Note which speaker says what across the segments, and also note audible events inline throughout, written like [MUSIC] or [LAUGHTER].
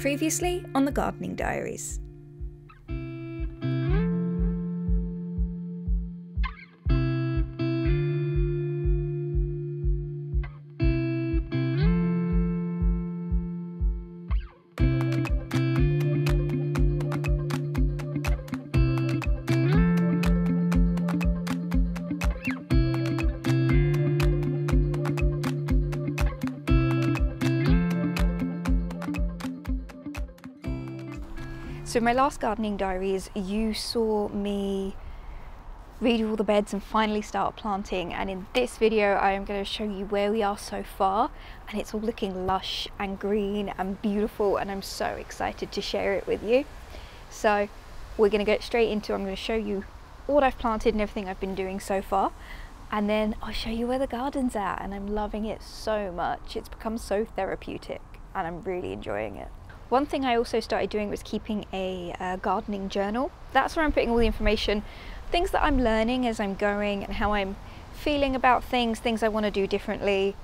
Speaker 1: Previously on the Gardening Diaries. So in my last gardening diaries, you saw me redo all the beds and finally start planting. And in this video, I am going to show you where we are so far. And it's all looking lush and green and beautiful. And I'm so excited to share it with you. So we're going to get straight into, I'm going to show you what I've planted and everything I've been doing so far. And then I'll show you where the garden's at. And I'm loving it so much. It's become so therapeutic and I'm really enjoying it. One thing I also started doing was keeping a uh, gardening journal. That's where I'm putting all the information, things that I'm learning as I'm going and how I'm feeling about things, things I want to do differently,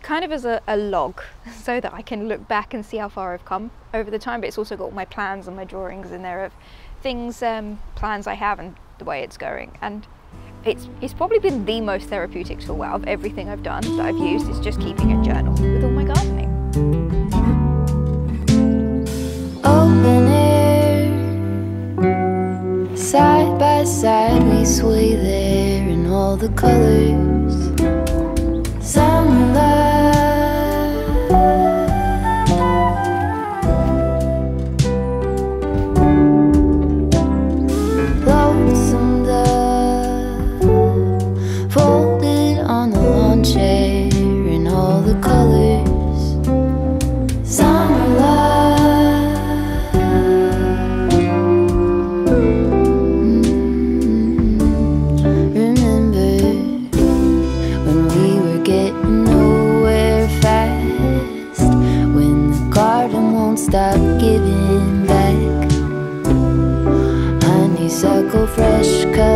Speaker 1: kind of as a, a, log [LAUGHS] so that I can look back and see how far I've come over the time. But it's also got all my plans and my drawings in there of things, um, plans I have and the way it's going. And it's, it's probably been the most therapeutic tool out of everything I've done that I've used is just keeping a journal with all my gardening.
Speaker 2: All the colors. Fresh cut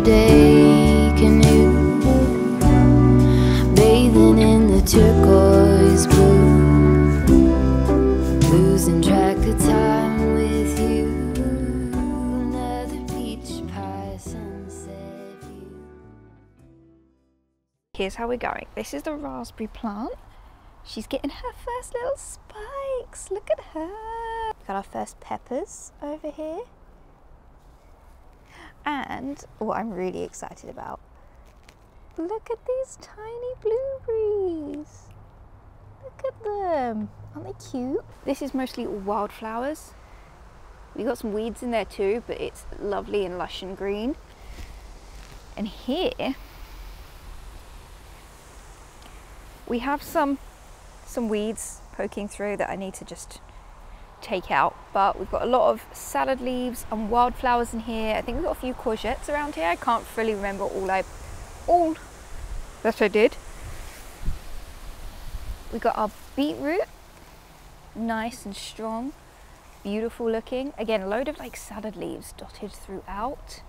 Speaker 2: lazy river day canoe, bathing in the turquoise blue, losing track of time with you. Another peach pie sunset.
Speaker 1: Here's how we're going. This is the raspberry plant. She's getting her first little spikes. Look at her. Got our first peppers over here. And what I'm really excited about. Look at these tiny blueberries. Look at them. Aren't they cute? This is mostly wildflowers. We got some weeds in there too, but it's lovely and lush and green. And here we have some some weeds poking through that I need to just take out but we've got a lot of salad leaves and wildflowers in here. I think we've got a few courgettes around here. I can't fully remember all I all that I did. We got our beetroot nice and strong beautiful looking. Again a load of like salad leaves dotted throughout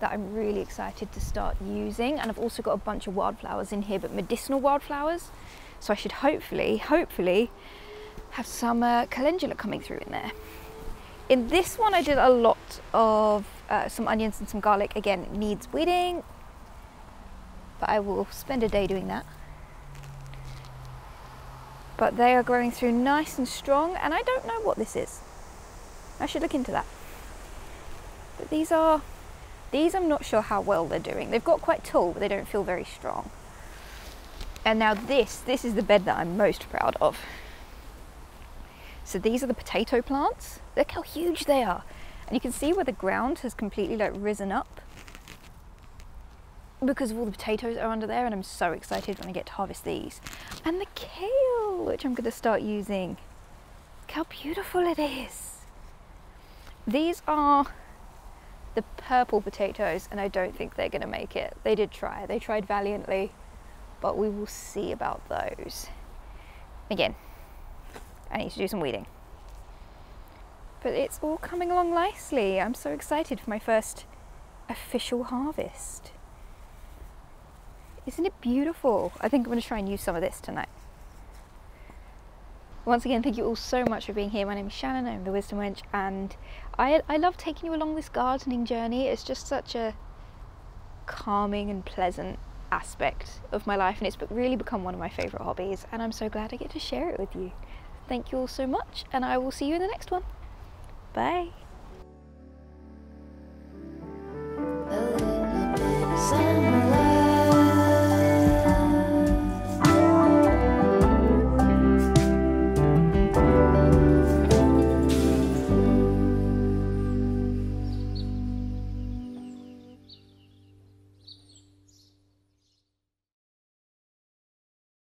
Speaker 1: that I'm really excited to start using. And I've also got a bunch of wildflowers in here but medicinal wildflowers. So I should hopefully hopefully have some uh, calendula coming through in there in this one I did a lot of uh, some onions and some garlic again it needs weeding but I will spend a day doing that but they are growing through nice and strong and I don't know what this is. I should look into that. But these are, these I'm not sure how well they're doing. They've got quite tall but they don't feel very strong. And now this, this is the bed that I'm most proud of. So these are the potato plants. Look how huge they are. And you can see where the ground has completely like risen up because of all the potatoes are under there and I'm so excited when I get to harvest these. And the kale, which I'm going to start using. Look how beautiful it is. These are the purple potatoes and I don't think they're going to make it. They did try, they tried valiantly, but we will see about those. Again, I need to do some weeding. But it's all coming along nicely. I'm so excited for my first official harvest. Isn't it beautiful? I think I'm going to try and use some of this tonight. Once again, thank you all so much for being here. My name is Shannon, I'm the Wisdom Wench, and I, I love taking you along this gardening journey. It's just such a calming and pleasant aspect of my life, and it's really become one of my favourite hobbies, and I'm so glad I get to share it with you. Thank you all so much, and I will see you in the next one. Bye.